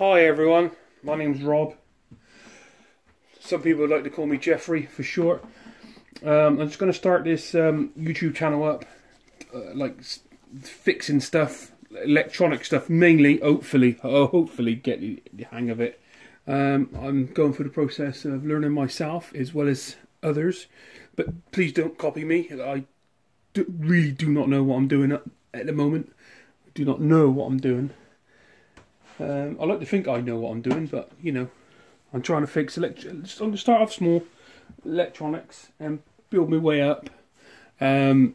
Hi everyone, my name's Rob. Some people like to call me Jeffrey for short. Um, I'm just going to start this um, YouTube channel up, uh, like fixing stuff, electronic stuff mainly. Hopefully, I'll hopefully get the the hang of it. Um, I'm going through the process of learning myself as well as others, but please don't copy me. I do, really do not know what I'm doing at, at the moment. I do not know what I'm doing. Um, I like to think I know what I'm doing, but you know, I'm trying to fix elect- I'm going to start off small, electronics, and build my way up. Um,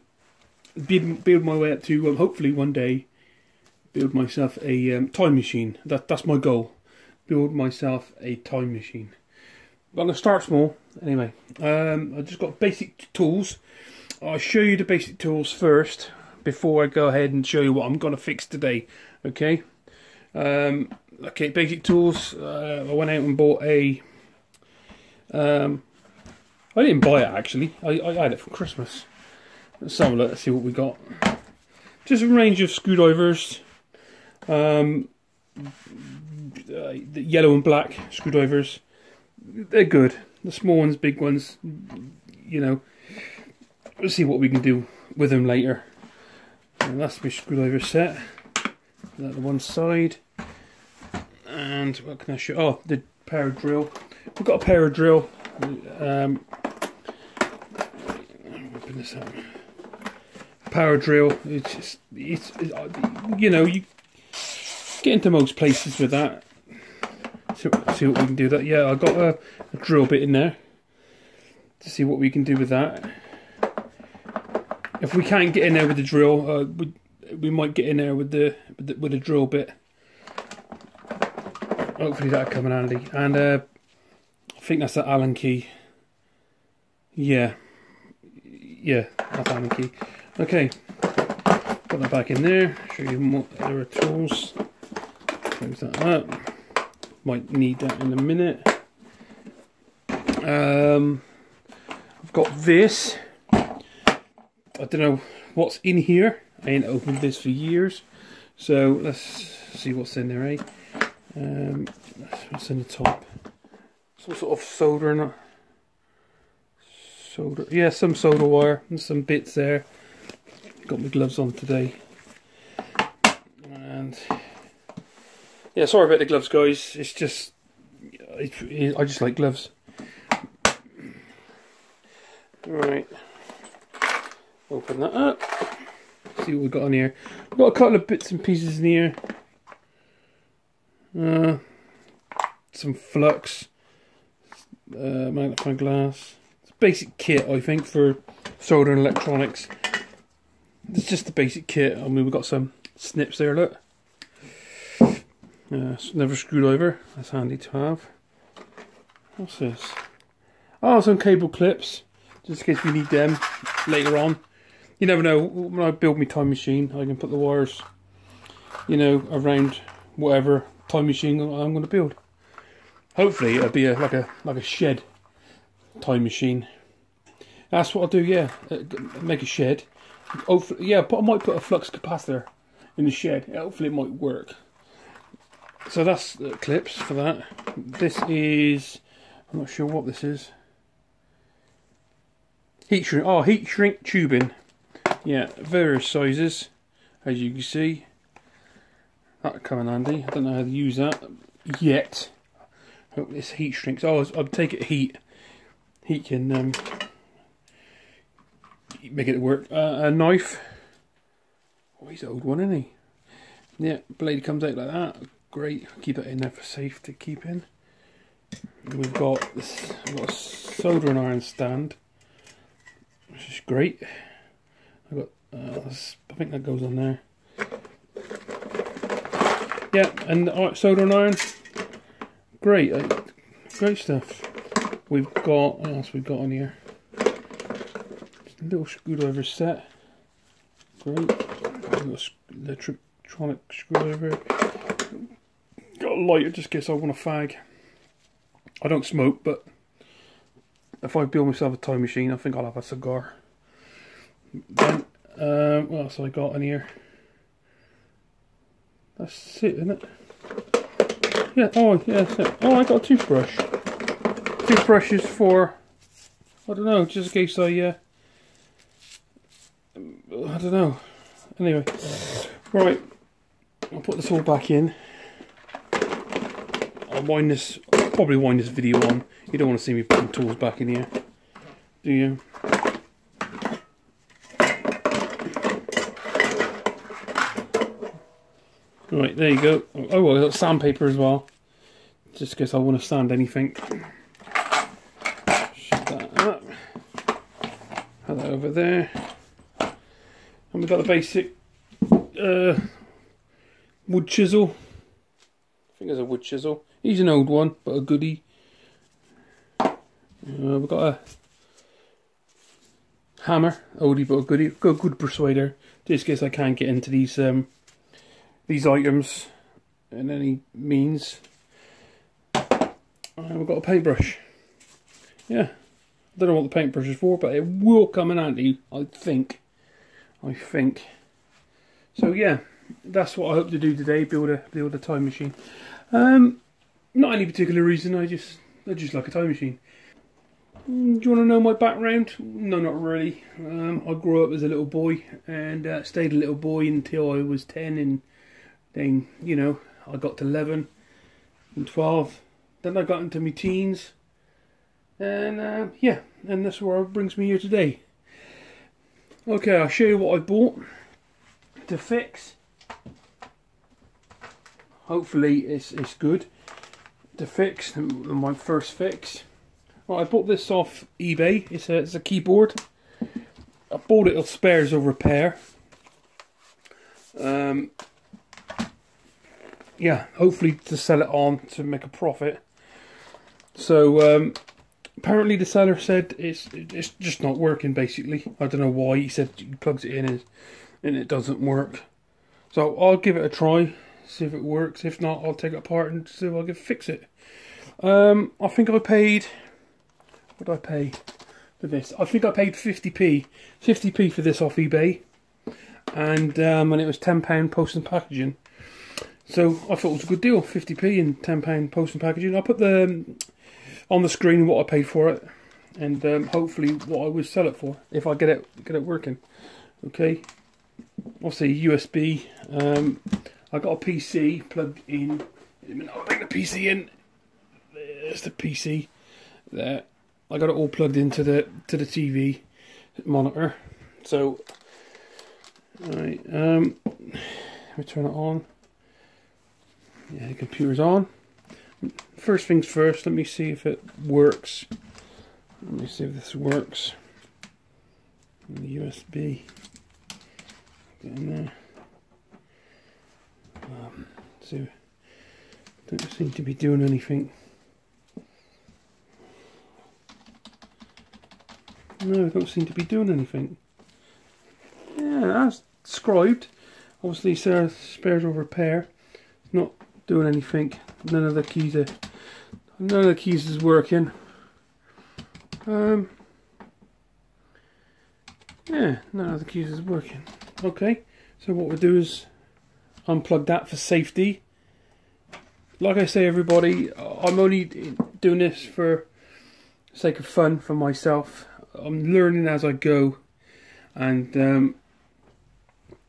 build, build my way up to um, hopefully one day build myself a um, time machine. That that's my goal. Build myself a time machine. But I'm going to start small. Anyway, um, I just got basic tools. I'll show you the basic tools first before I go ahead and show you what I'm going to fix today. Okay. Um, okay, basic tools. Uh, I went out and bought a. Um, I didn't buy it actually. I, I had it for Christmas. Let's have a look. Let's see what we got. Just a range of screwdrivers. Um, uh, the yellow and black screwdrivers. They're good. The small ones, big ones. You know. Let's see what we can do with them later. And that's my screwdriver set. That one side. And what can I show? Oh, the power drill. We've got a power drill. Um, open this up. Power drill. It's just, it's, it's you know you get into most places with that. See, see what we can do. That yeah, I got a, a drill bit in there to see what we can do with that. If we can't get in there with the drill, uh, we we might get in there with the with the, with the drill bit. Hopefully that'll come in handy. And uh, I think that's the Allen key. Yeah, yeah, that's Allen key. Okay, put that back in there. Show you more other tools. Close that up. Might need that in a minute. Um, I've got this. I don't know what's in here. I ain't opened this for years. So let's see what's in there, eh? Um, what's in the top? Some sort of solder, soldering. Solder, yeah, some solder wire and some bits there. Got my gloves on today. And yeah, sorry about the gloves, guys. It's just I, I just like gloves. Right, open that up. See what we've got on here. We've got a couple of bits and pieces in here. Uh, some flux, uh, magnifying glass. It's a basic kit, I think, for soldering electronics. It's just the basic kit. I mean, we've got some snips there, look. Uh, another screwdriver. That's handy to have. What's this? Oh, some cable clips, just in case we need them later on. You never know. When I build my time machine, I can put the wires, you know, around whatever time machine I'm going to build. Hopefully, it'll be a, like a like a shed time machine. That's what I'll do. Yeah, uh, make a shed. Hopefully, yeah, but I might put a flux capacitor in the shed. Hopefully, it might work. So that's the clips for that. This is, I'm not sure what this is. Heat shrink. Oh, heat shrink tubing. Yeah, various sizes, as you can see. That'll come in handy. I don't know how to use that yet. Hope this heat shrinks. Oh, I'll take it heat. Heat can um, make it work. Uh, a knife. Oh, he's an old one, isn't he? Yeah, blade comes out like that. Great. Keep it in there for safe to keep in. We've got this. We've got a soldering iron stand, which is great. I got. Uh, I think that goes on there. Yeah, and uh, soldering iron. Great, uh, great stuff. We've got. What else we've got on here? Just a little screwdriver set. Great. Electronic screwdriver. Got a lighter just in case I want a fag. I don't smoke, but if I build myself a time machine, I think I'll have a cigar. Then, um, what else I got in here? That's it, isn't it? yeah. Oh, yeah. So, oh, I got a toothbrush. Toothbrush is for, I don't know, just in case I, uh, I don't know. Anyway, right. I'll put this all back in. I'll wind this, I'll probably wind this video on. You don't want to see me putting tools back in here, do you? Right, there you go. Oh, well, I got sandpaper as well. Just in case I want to sand anything. Shut that up. Have that over there. And we've got the basic uh, wood chisel. I think it's a wood chisel. He's an old one, but a goodie. Uh, we've got a hammer, oldie but a goodie. Got a good persuader, just in case I can't get into these um, these items in any means. And we've got a paintbrush. Yeah, I don't know what the paintbrush is for, but it will come in handy, I think. I think. So yeah, that's what I hope to do today, build a build a time machine. Um, not any particular reason, I just I just like a time machine. Mm, do you want to know my background? No, not really. Um, I grew up as a little boy and uh, stayed a little boy until I was 10 and then, you know, I got to 11 and 12. Then I got into my teens. And uh, yeah, and that's where it brings me here today. Okay, I'll show you what I bought to fix. Hopefully it's, it's good to fix, my first fix. I bought this off eBay, it's a, it's a keyboard. I bought it of spares or repair. Um, yeah, hopefully to sell it on to make a profit. So um, apparently the seller said it's it's just not working. Basically, I don't know why. He said he plugs it in and, and it doesn't work. So I'll give it a try, see if it works. If not, I'll take it apart and see if I can fix it. Um, I think I paid. What did I pay for this? I think I paid 50p, 50p for this off eBay, and um, and it was 10 pound post and packaging. So I thought it was a good deal, 50p and £10 post and packaging. I'll put the um, on the screen what I paid for it and um, hopefully what I would sell it for if I get it get it working. Okay, obviously USB. Um, I got a PC plugged in. I'll bring the PC in. There's the PC. There, I got it all plugged into the to the TV monitor. So, right, um, let me turn it on. Yeah, the computer's on. First things first, let me see if it works. Let me see if this works. The USB. Get in there. Um, so, don't seem to be doing anything. No, don't seem to be doing anything. Yeah, that's scribed. Obviously, Sarah spares or repair. Not doing anything. None of the keys are none of the keys is working. Um Yeah, none of the keys is working. Okay, so what we'll do is unplug that for safety. Like I say everybody, I'm only doing this for sake of fun for myself. I'm learning as I go and um,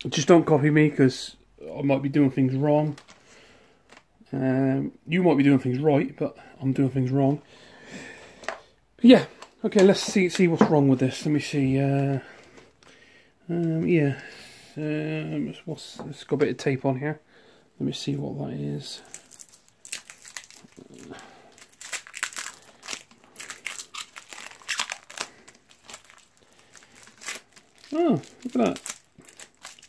just don't copy me because I might be doing things wrong. Um, you might be doing things right, but I'm doing things wrong. But yeah, okay, let's see see what's wrong with this. Let me see. Uh, um, yeah, um, what's, it's got a bit of tape on here. Let me see what that is. Oh, look at that.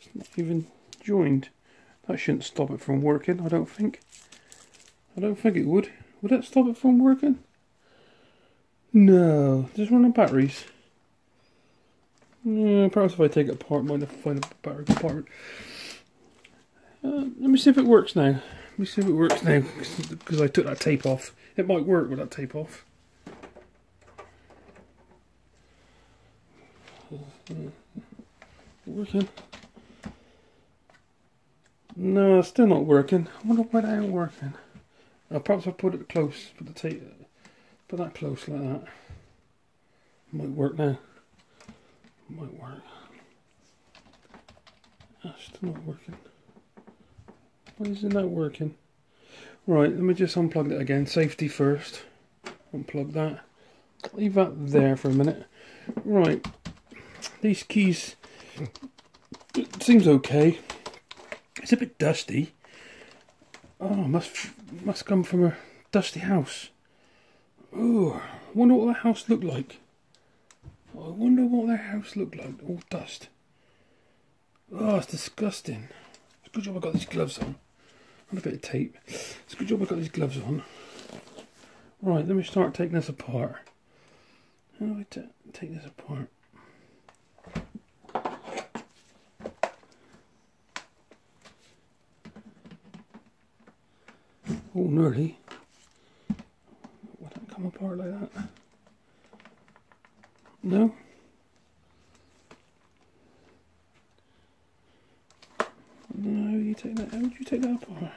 It's not even joined. That shouldn't stop it from working, I don't think. I don't think it would. Would that stop it from working? No, just running batteries. Yeah, perhaps if I take it apart, might find a battery compartment. Uh, let me see if it works now. Let me see if it works now, because I took that tape off. It might work with that tape off. Working. No, it's still not working. I wonder why that ain't working. Uh, perhaps I'll put it close, put the tape, put that close like that. Might work now. Might work. That's still not working. Why isn't that working? Right, let me just unplug it again. Safety first. Unplug that. Leave that there for a minute. Right, these keys it seems okay. It's a bit dusty. Oh, must must come from a dusty house. Oh, wonder what the house looked like. I wonder what their house looked like. All dust. Oh, it's disgusting. It's a good job I got these gloves on. And a bit of tape. It's a good job I got these gloves on. Right, let me start taking this apart. How do I take this apart? Oh, nearly. Would that come apart like that? No? No, you take that. How would you take that apart?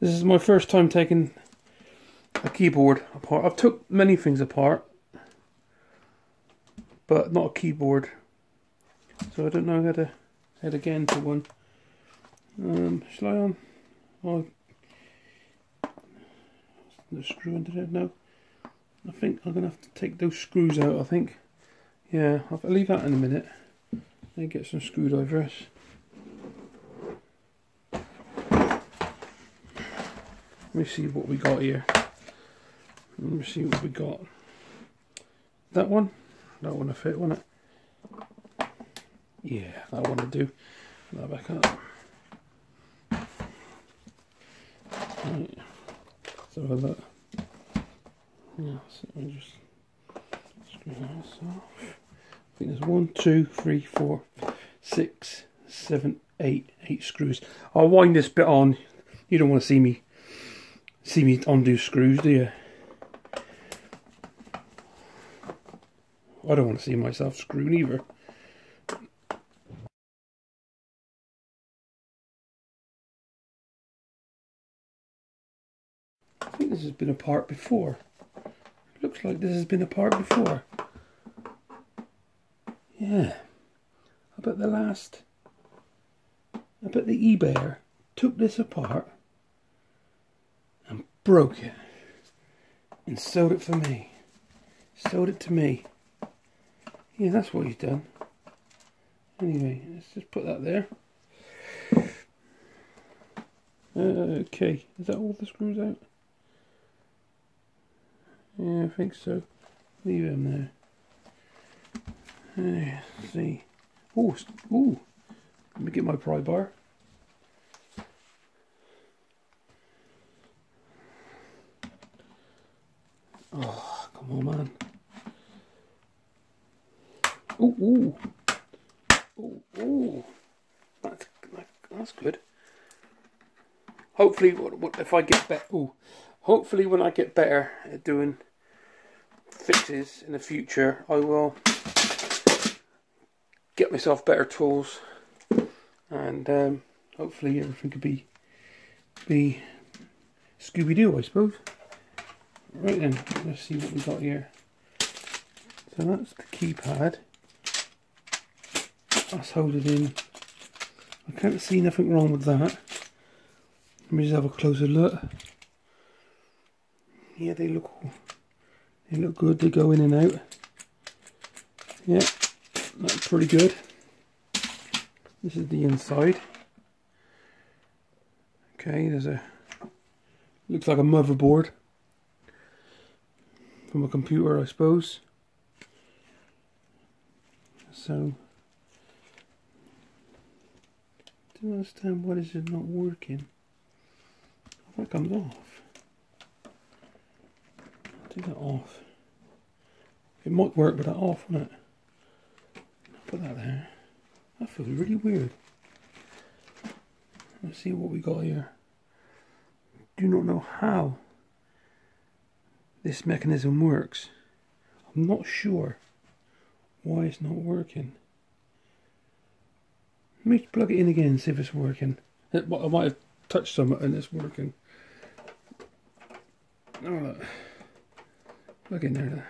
This is my first time taking a keyboard apart. I've took many things apart, but not a keyboard. So I don't know how to head again to one. Um, shall I on? Oh, the screw into there now. I think I'm gonna have to take those screws out. I think. Yeah, I'll leave that in a minute. Then get some screwdrivers. Let me see what we got here. Let me see what we got. That one? That one to fit, won't it? Yeah, that one to do. Put that back up. Right. So that. Yeah, so just screw this off. I think there's one, two, three, four, six, seven, eight, eight screws. I'll wind this bit on. You don't want to see me see me undo screws, do you? I don't want to see myself screwing either. Has been apart before. Looks like this has been apart before. Yeah. I bet the last... I bet the eBayer took this apart and broke it and sold it for me. Sold it to me. Yeah, that's what he's done. Anyway, let's just put that there. okay, is that all the screws out? Yeah, I think so. Leave him there. See. Oh. Let me get my pry bar. Oh, come on, man. Oh, oh. Oh. That's, that's good. Hopefully, what, what if I get better? Oh, hopefully, when I get better at doing fixes in the future, I will get myself better tools, and um, hopefully, everything could be be Scooby Doo, I suppose. Right then, let's see what we got here. So that's the keypad. That's holding in. I can't see nothing wrong with that. Let me just have a closer look. Yeah, they look they look good. They go in and out. Yeah, that's pretty good. This is the inside. Okay, there's a looks like a motherboard from a computer, I suppose. So, I don't understand why is it not working. That comes off. That off. It might work with that off, won't it? Put that there. That feels really weird. Let's see what we got here. Do not know how this mechanism works. I'm not sure why it's not working. Let me plug it in again and see if it's working. I might have touched some and it's working. Oh, look. Look in there.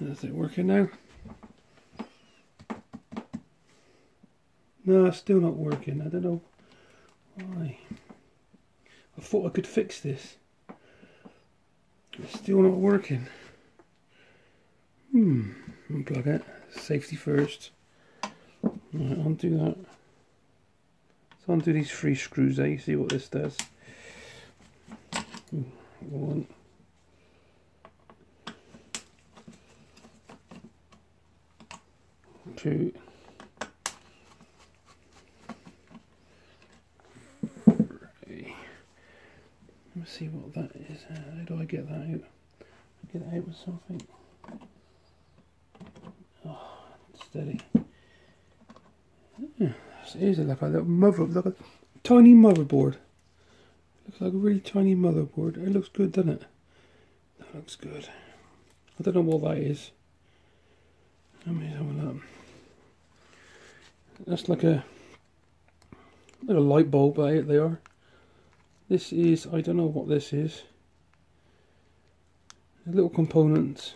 Is it working now? No, it's still not working. I don't know why. I thought I could fix this. It's still not working. Hmm. Unplug it. Safety first. Right, undo that. So undo these three screws there. You see what this does. One. Three. Let me see what that is. How do I get that out? Get it out with something. Oh, steady. Yeah, it is like a little mother, like a tiny motherboard. Looks like a really tiny motherboard. It looks good, doesn't it? That looks good. I don't know what that is. Let me have a look. That's like a a light bulb. Out they are. This is I don't know what this is. A little component.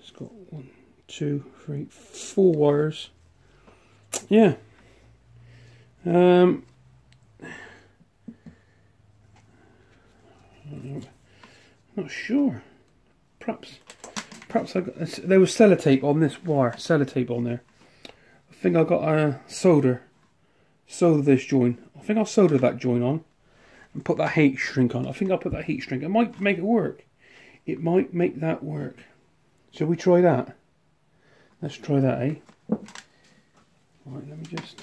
It's got one, two, three, four wires. Yeah. Um. Not sure. Perhaps, perhaps I got there was sellotape on this wire. Sellotape on there. Think I got a solder. Solder this joint. I think I'll solder that joint on and put that heat shrink on. I think I'll put that heat shrink. It might make it work. It might make that work. Shall we try that? Let's try that, eh? Right, let me just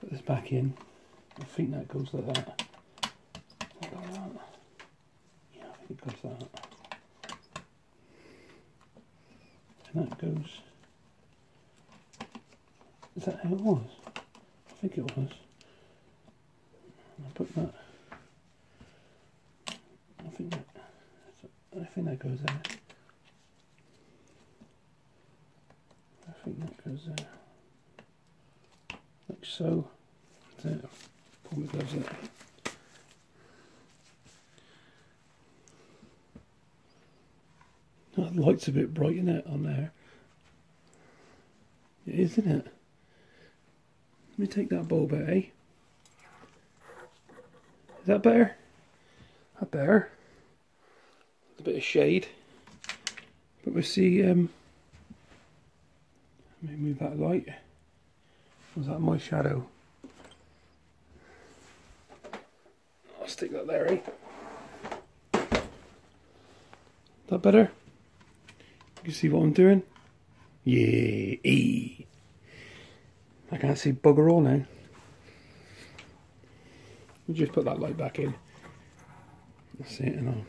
put this back in. I think that goes like that. Like that. Yeah, I think it goes like that. And that goes. Is that how it was? I think it was. I put that. I think that. I think that goes there. I think that goes there. Like so. There. Pull my gloves out. That light's a bit bright, isn't it, on there? It is, isn't it? Let me take that bulb out, eh? Is that better? That better. A bit of shade. But we'll see, um, let me move that light. Was that my shadow? I'll stick that there, eh? That better? You can see what I'm doing? Yeah, eh. I can't see bugger all now. We'll just put that light back in. That's it, and I'll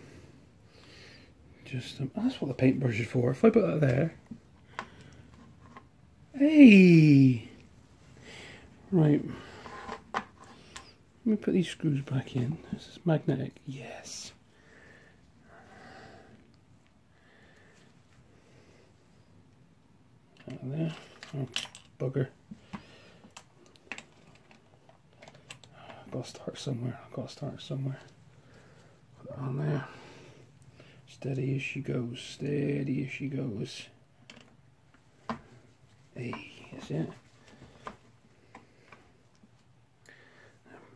just, um, that's what the paintbrush is for. If I put that there, hey, right. Let me put these screws back in. This is magnetic, yes. Out there, oh, bugger. I've got to start somewhere. I've got to start somewhere. Put on there. Steady as she goes. Steady as she goes. Hey, that's it.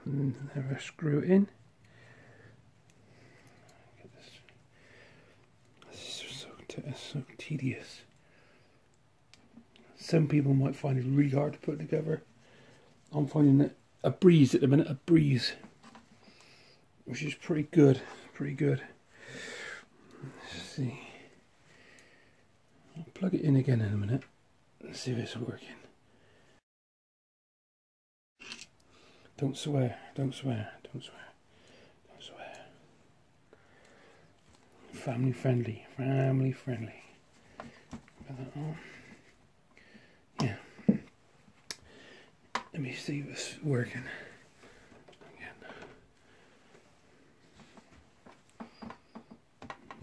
And never screw it in. This. this is so, so tedious. Some people might find it really hard to put together. I'm finding it a breeze at the minute, a breeze, which is pretty good, pretty good. Let's see. I'll plug it in again in a minute and see if it's working. Don't swear, don't swear, don't swear, don't swear. Family friendly, family friendly. Put that on. Let me see if it's working. Again.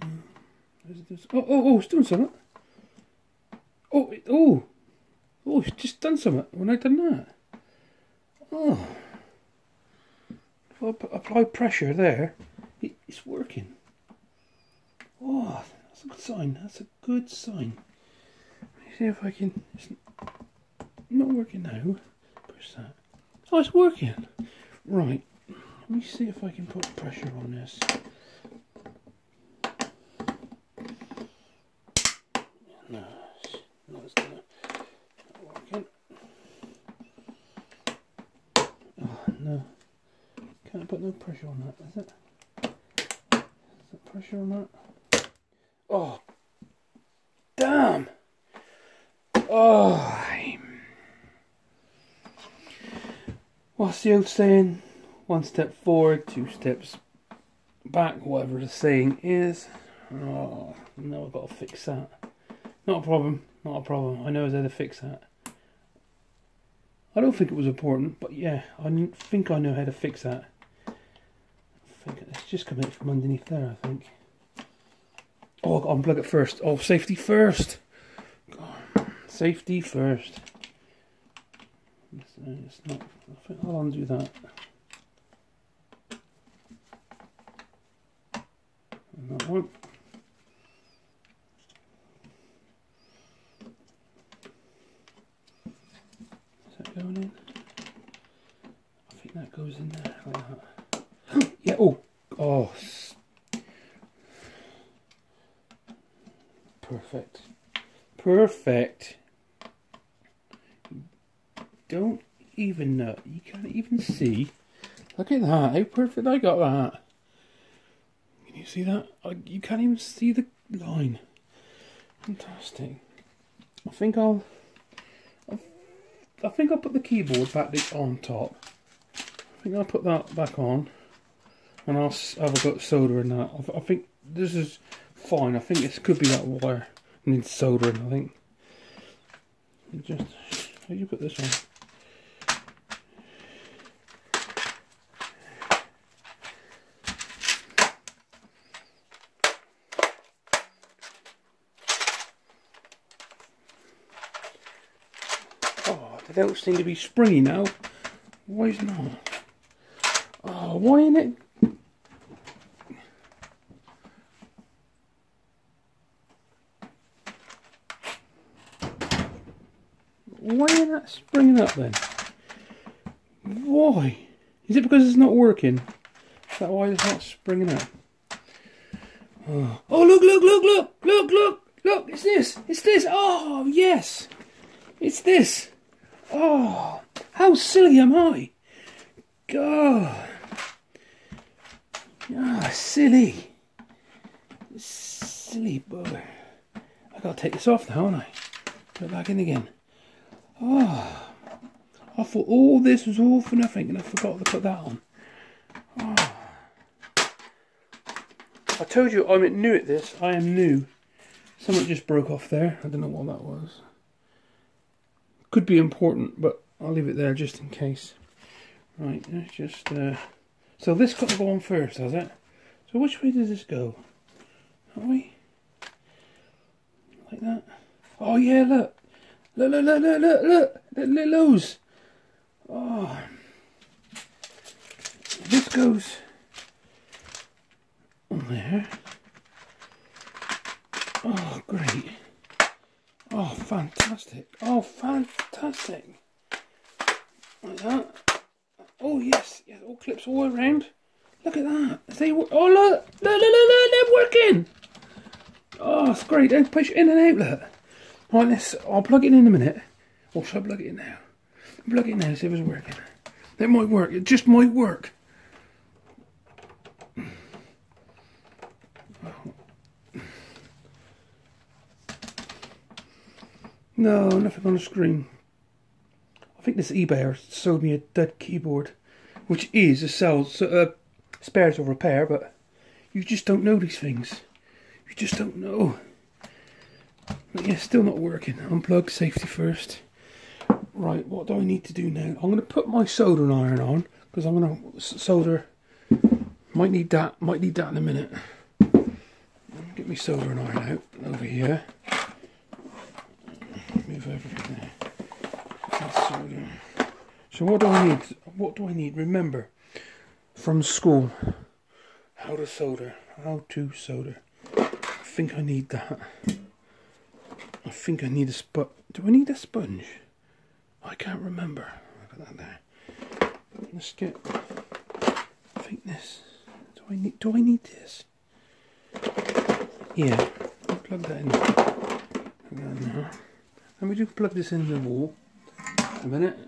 Hmm, this? Oh, oh, oh, it's doing something. Oh, oh, oh, it's just done something when I done that. Oh. I apply pressure there, it's working. Oh, that's a good sign. That's a good sign. Let me see if I can. It's not working now. That. Oh, it's working. Right. Let me see if I can put pressure on this. No, not working. Oh, no. Can't put no pressure on that, is it? Is that pressure on that? Oh, damn! Oh, the old saying? One step forward, two steps back, whatever the saying is. Oh, no, I've got to fix that. Not a problem, not a problem. I know how to fix that. I don't think it was important, but yeah, I think I know how to fix that. I think it's just coming from underneath there, I think. Oh, to unplug it first. Oh, safety first. Safety first. It's uh, not. I think I'll undo that. And that one. Is that going in? I think that goes in there like that. yeah. Oh. Oh. Perfect. Perfect don't even know. You can't even see. Look at that. How perfect I got that. Can you see that? You can't even see the line. Fantastic. I think I'll. I think I'll put the keyboard back on top. I think I'll put that back on, and I'll have a got solder in that. I think this is fine. I think this could be that wire needs soldering. I think. Just how do you put this on? They don't seem to be springy now. Why is not? Oh, why in it? Why is that springing up then? Why? Is it because it's not working? Is that why it's not springing up? Oh. oh, look, look, look, look, look, look, look, it's this, it's this. Oh, yes, it's this. Oh, how silly am I? God. Ah, oh, silly. Silly bugger. I gotta take this off now, haven't I? Put it back in again. Oh, I thought all this was all for nothing and I forgot to put that on. Oh. I told you I'm new at this. I am new. Something just broke off there. I don't know what that was. Could be important, but I'll leave it there just in case. Right, let's just... Uh, so this got to go on first, has it? So which way does this go? Are we? Like that? Oh yeah, look! Look, look, look, look, look, look! Look, look those! Oh. This goes on there. Oh, great. Oh, fantastic. Oh, fantastic. Like that. Oh, yes. Yes, all clips all around. Look at that. They, oh, look. Look, look, look, look. They're working. Oh, it's great. Don't push it in and out, look. Right, let's, I'll plug it in, in a minute. Or should I plug it in now? Plug it in now, see if it's working. It might work. It just might work. No, nothing on the screen. I think this eBayer sold me a dead keyboard, which is a sell, uh, spares or repair, but you just don't know these things. You just don't know. But yeah, still not working. Unplug safety first. Right, what do I need to do now? I'm going to put my soldering iron on because I'm going to solder. Might need that. Might need that in a minute. Get me soldering iron out over here everything there. So what do I need? What do I need? Remember, from school. How to solder. How to solder. I think I need that. I think I need a sponge. Do I need a sponge? I can't remember. Look at that there. Let's get. This. Do I need? Do I need this? Yeah. I'll plug that in. Plug that in there. Let me just plug this in the wall. A minute.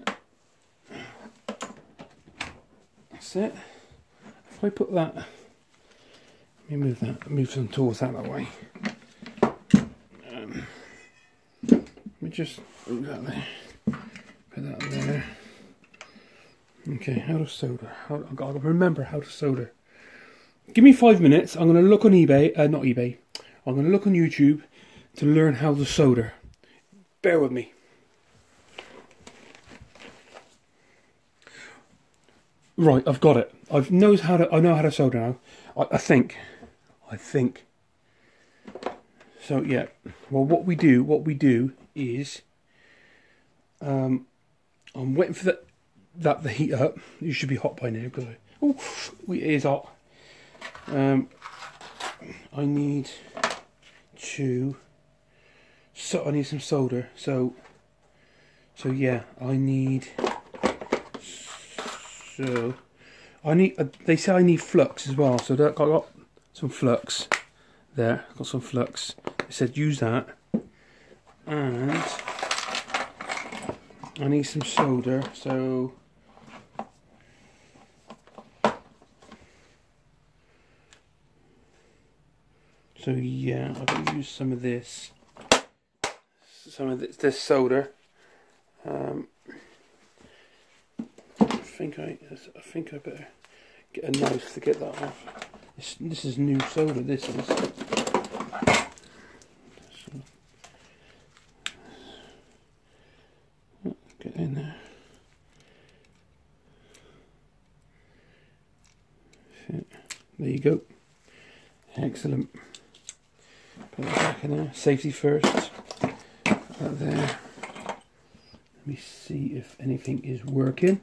That's it. If I put that, let me move that, move some tools out of the way. Um, let me just move that there. Put that there. Okay, how to solder. How, I've got to remember how to solder. Give me five minutes. I'm going to look on eBay, uh, not eBay. I'm going to look on YouTube to learn how to solder. Bear with me. Right, I've got it. I've knows how to. I know how to solder now. I, I think. I think. So yeah. Well, what we do, what we do is, um, I'm waiting for that that the heat up. You should be hot by now because. Oh, it is hot. Um, I need to. So I need some solder. So. So yeah, I need. So I need. Uh, they say I need flux as well. So that I got some flux there. Got some flux. They said use that, and I need some solder. So. So yeah, got to use some of this, some of this, this solder. Um, I think I, I think I better get a knife to get that off. This, this is new solder. This is. Get in there. There you go. Excellent. Put that back in there. Safety first. There. Let me see if anything is working.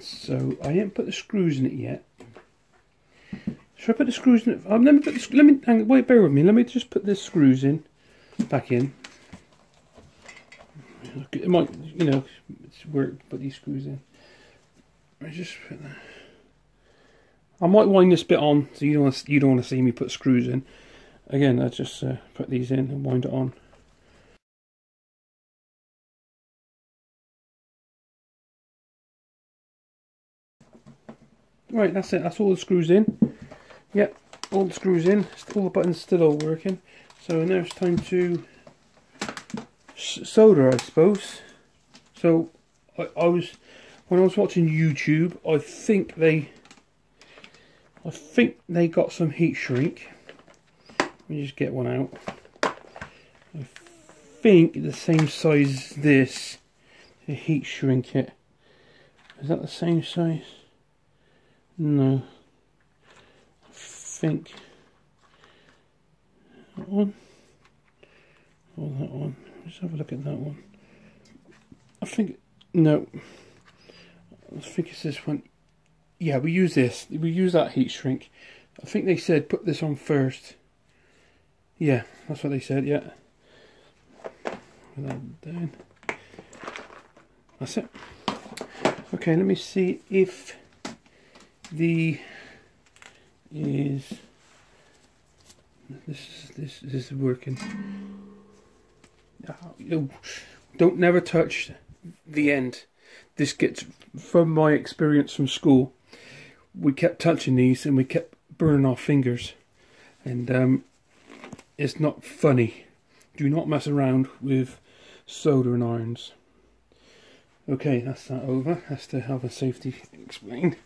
So I didn't put the screws in it yet. Should I put the screws in it? Um, let me put the, let me hang, wait. Bear with me. Let me just put the screws in, back in. It might, you know, it's work. Put these screws in. I just put that. I might wind this bit on so you don't want to, you don't want to see me put screws in. Again, I just uh, put these in and wind it on. Right, that's it. That's all the screws in. Yep, all the screws in. All the buttons still all working. So now it's time to solder, I suppose. So I, I was when I was watching YouTube, I think they I think they got some heat shrink. Let me just get one out. I think the same size as this to heat shrink it. Is that the same size? No. I think that one. Or that one. Let's have a look at that one. I think no. I think it's this one. Yeah, we use this. We use that heat shrink. I think they said put this on first. Yeah, that's what they said. Yeah. Put that down. That's it. Okay, let me see if the is this is this, this is working. Don't never touch the end. This gets from my experience from school. We kept touching these and we kept burning our fingers, and um, it's not funny. Do not mess around with soldering irons. Okay, that's that over. That's to have a safety explained.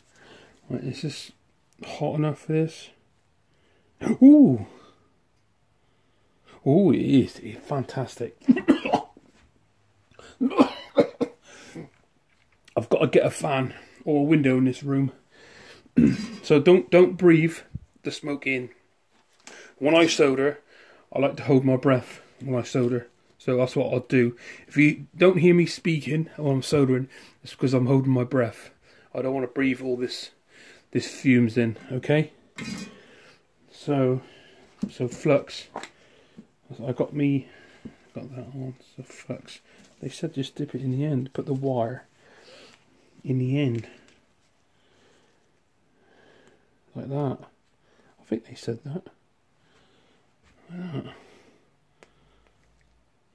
Right, is this hot enough for this? Ooh! Ooh, it is. It's fantastic. I've got to get a fan or a window in this room. so don't don't breathe the smoke in. When I solder, I like to hold my breath when I solder. So that's what I'll do. If you don't hear me speaking while I'm soldering, it's because I'm holding my breath. I don't want to breathe all this this fumes in. Okay. So, so flux. I got me, got that on. So flux. They said just dip it in the end. Put the wire in the end, like that. I think they said that. That.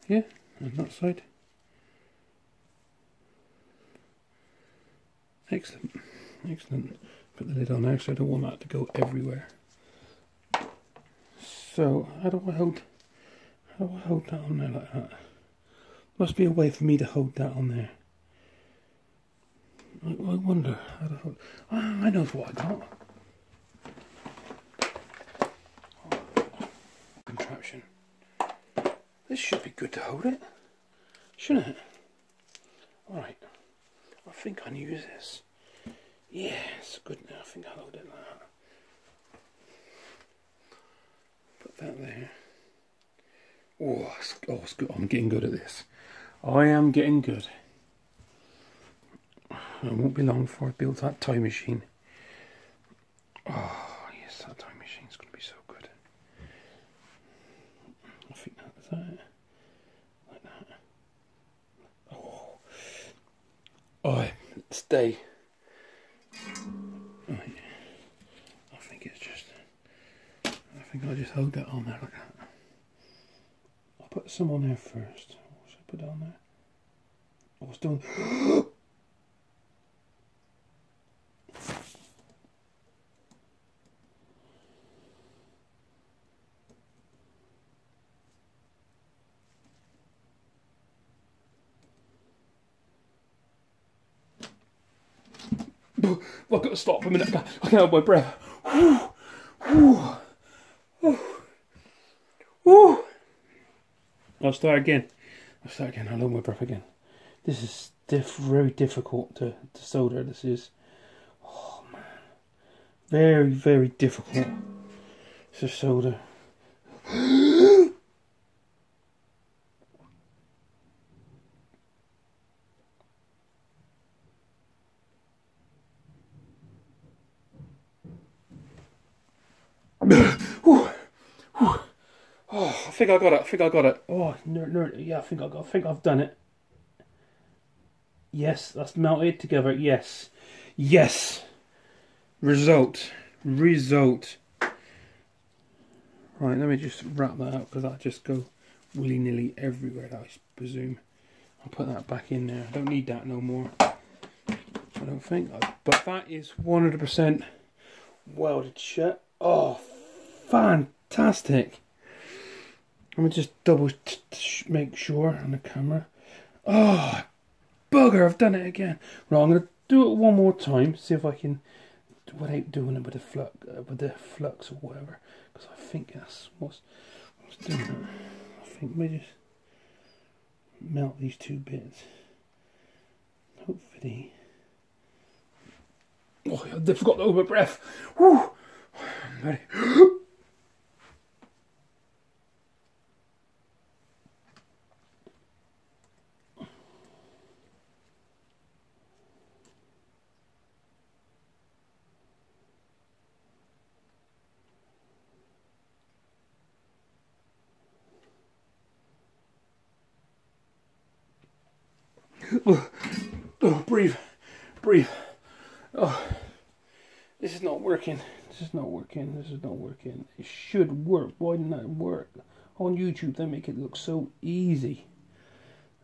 Yeah, on that side. Excellent, excellent. Put the lid on there, so I don't want that to go everywhere. So, how do I hold, how do I hold that on there like that? Must be a way for me to hold that on there. I, I wonder how to hold, ah, I know what I got. Contraption. This should be good to hold it, shouldn't it? Alright, I think I can use this. Yes, good now. I think I'll hold it like that. Put that there. Oh, it's, oh, it's good. I'm getting good at this. I am getting good. It won't be long before I build that time machine. Oh, yes, that time machine's going to be so good. I think that's that. Like that. Oh. Oh, stay. Think I'll just hold that on there like that. I'll put some on there first. What should I put on there? Oh, I was doing. I've got to stop a minute. I can't hold my breath. I'll start again. I'll start again. I'll hold my breath again. This is diff very difficult to, to solder. This is, oh man, very very difficult to solder. oh, I think I got it. I think I got it. Oh, no, no, yeah, I think I got. I think I've done it. Yes, that's melted together. Yes, yes. Result, result. Right, let me just wrap that up because that just go willy nilly everywhere. I presume. I'll put that back in there. I don't need that no more. I don't think. But that is 100% welded shut. Oh, fantastic. Let me just double make sure on the camera. Oh, bugger, I've done it again. Right, I'm going to do it one more time, see if I can, without doing it with the flux, uh, with the flux or whatever, because I think that's what's, what's doing it. I think we just melt these two bits. Hopefully. Oh, I forgot to my breath. oh, breathe, breathe. Oh, this is not working. This is not working. This is not working. It should work. Why didn't that work? On YouTube, they make it look so easy.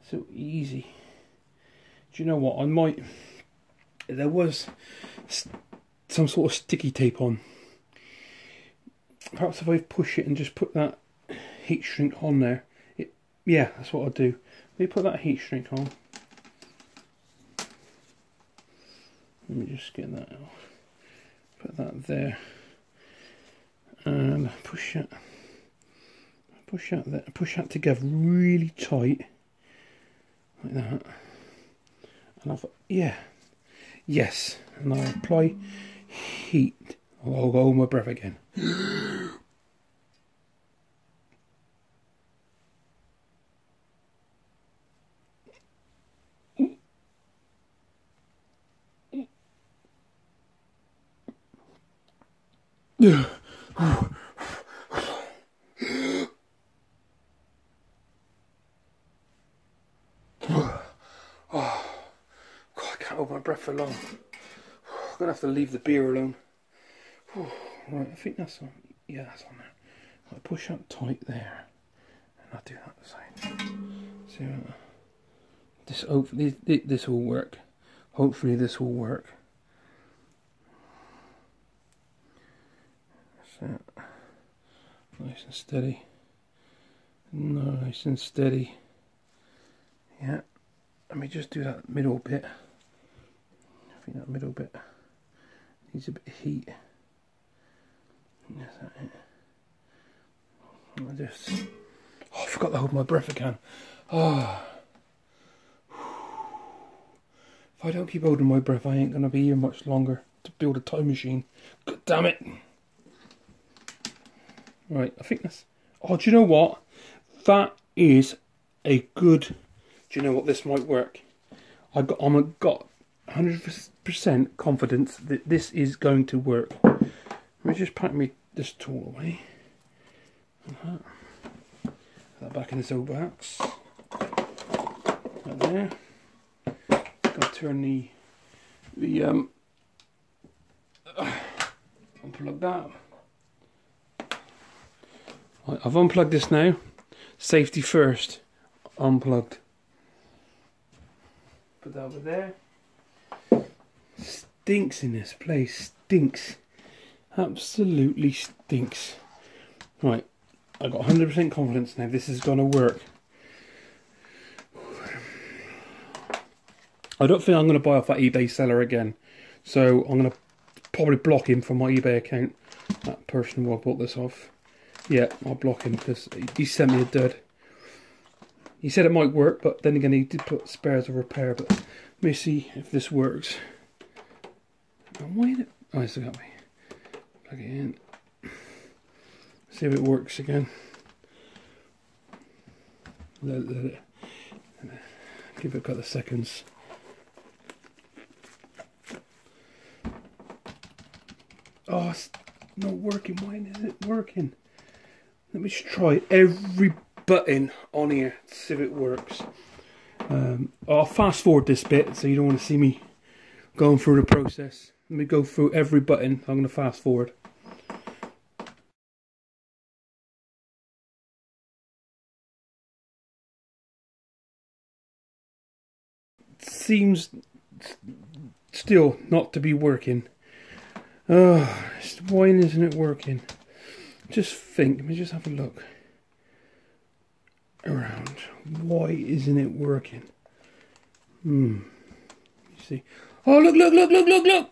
So easy. Do you know what? I might. There was some sort of sticky tape on. Perhaps if I push it and just put that heat shrink on there. It, yeah, that's what I'll do. Let me put that heat shrink on. Let me just get that off. Put that there. And push it. Push that. Push that together really tight. Like that. And I've yeah. Yes. And I apply heat. I'll hold my breath again. oh, God, I can't hold my breath for long. I'm gonna have to leave the beer alone. Right, I think that's on. Yeah, that's on there. I push up tight there, and I do that same. See, uh, this hopefully this will work. Hopefully this will work. That's it. Nice and steady. Nice and steady. Yeah. Let me just do that middle bit. I think that middle bit needs a bit of heat. Is that it? I just. Oh, I forgot to hold my breath again. Oh. If I don't keep holding my breath, I ain't gonna be here much longer to build a time machine. God damn it! Right, I think that's. Oh, do you know what? That is a good. Do you know what? This might work. I got. I'm got 100% confidence that this is going to work. Let me just pack me this tool away. Uh -huh. Put that back in this old box. Right there. Gotta turn the the um uh, unplug that. I've unplugged this now. Safety first. Unplugged. Put that over there. Stinks in this place. Stinks. Absolutely stinks. Right, I've got 100% confidence now this is going to work. I don't think I'm going to buy off that eBay seller again. So I'm going to probably block him from my eBay account. That person who I bought this off. Yeah, I'll block him because he sent me a dud. He said it might work, but then again he did put spares of repair. But let me see if this works. Wait, oh, it's got me. Plug it in. See if it works again. Let, let it, give it a couple of seconds. Oh, it's not working. Why isn't it working? Let me just try every button on here to see if it works. Um, I'll fast forward this bit so you don't want to see me going through the process. Let me go through every button. I'm going to fast forward. seems still not to be working. Oh, why isn't it working? Just think, let me just have a look around. Why isn't it working? Hmm. You see. Oh, look, look, look, look, look, look!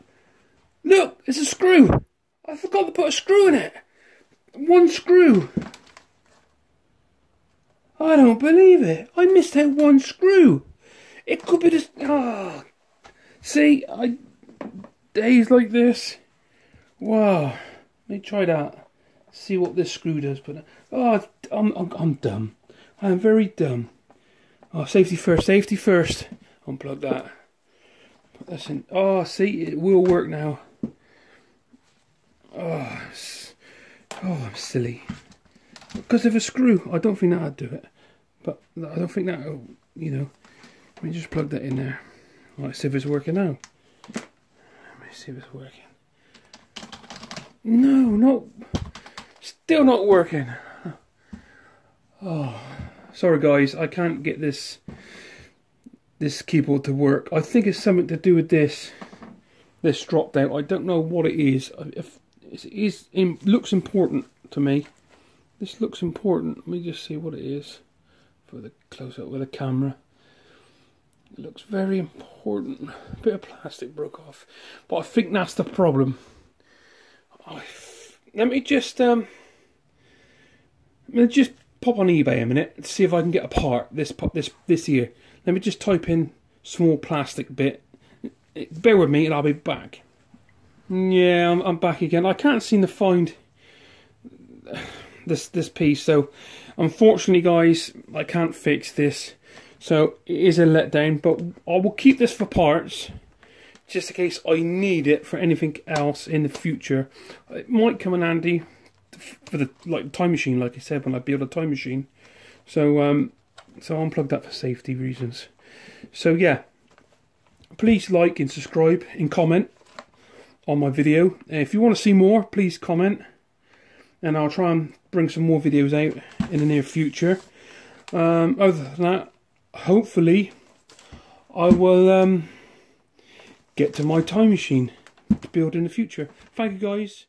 Look, it's a screw! I forgot to put a screw in it! One screw! I don't believe it! I missed out one screw! It could be just. Ah, oh. see, I days like this. Wow, let me try that. See what this screw does. But oh, I'm I'm, I'm dumb. I am very dumb. Oh, safety first. Safety first. Unplug that. Put this in. Oh, see, it will work now. Oh, oh, I'm silly. Because of a screw, I don't think that'd do it. But I don't think that, oh, you know. Let me just plug that in there. Let's see if it's working now. Let me see if it's working. No, no. Still not working. Oh, sorry guys, I can't get this this keyboard to work. I think it's something to do with this this drop down. I don't know what it is. If it is it looks important to me. This looks important. Let me just see what it is for the close up with the camera. It looks very important. A bit of plastic broke off. But I think that's the problem. I let me just um let me just pop on eBay a minute to see if I can get a part this this this here. Let me just type in small plastic bit. Bear with me and I'll be back. Yeah, I'm, I'm back again. I can't seem to find this this piece, so unfortunately, guys, I can't fix this. So it is a letdown, but I will keep this for parts just in case I need it for anything else in the future. It might come in handy for the like time machine, like I said, when I build a time machine. So um, so I unplugged that for safety reasons. So yeah, please like and subscribe and comment on my video. If you want to see more, please comment, and I'll try and bring some more videos out in the near future. Um, other than that, hopefully, I will um, get to my time machine to build in the future. Thank you guys.